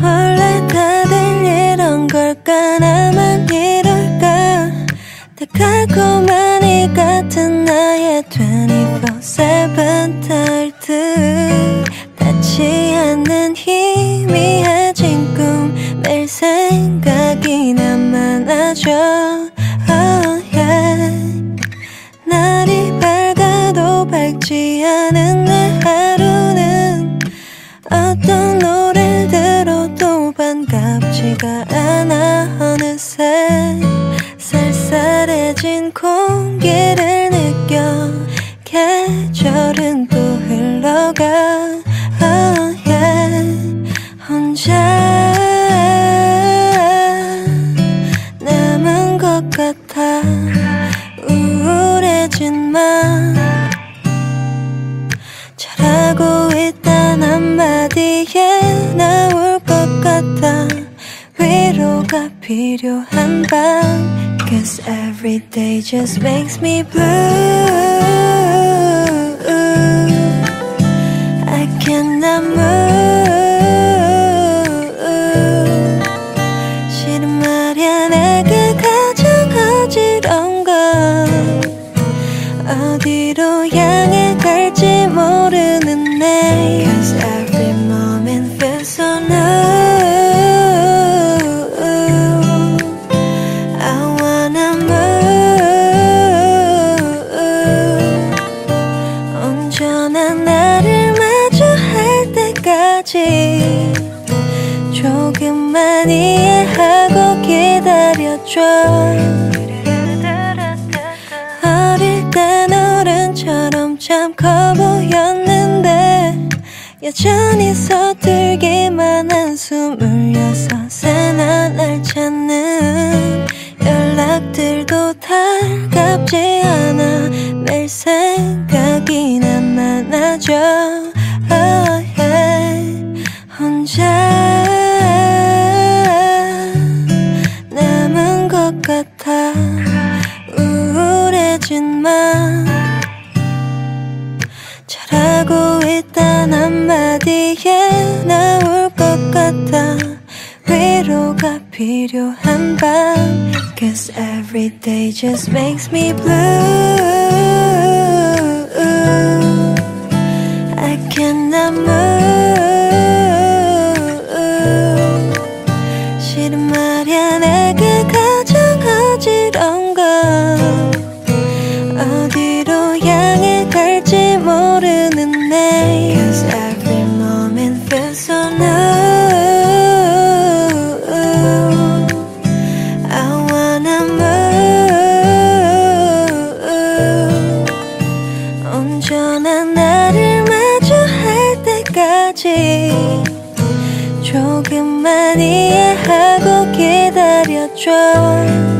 원래 다들 이런 걸까? 나만 이럴까? 달콤한 이 같은 나의 24-7 탈트 닿지 않는 희미해진 꿈 매일 생각이 나 많아져. Oh yeah. 날이 밝아도 밝지 않은 반갑지가 않아 어느새 쌀쌀해진 공기를 느껴 계절은 또 흘러가 oh yeah. 혼자 남은 것 같아 우울해진 맘 잘하고 있단 한마디에 위로가 필요한 밤 Cause every day just makes me blue 때까지 조금만 이해하고 기다려줘 어릴 땐 어른처럼 참 커 보였는데 여전히 서툴기만 한 스물여섯에 난날 찾는 연락들도 달갑지 않아 매일 생각이 나 많아져 혼자 남은 것 같아? 우울해진 맘 잘하고 있단 한마디에 나올 것 같아. 위로가 필요한 밤. Cause every day just makes me blue 말이야 내게 건 어디로 향해 갈지 모르는 내 Cause every moment feels so new. I wanna move. 온전한 나를 마주할 때까지 조금만 이해하고 기다려줘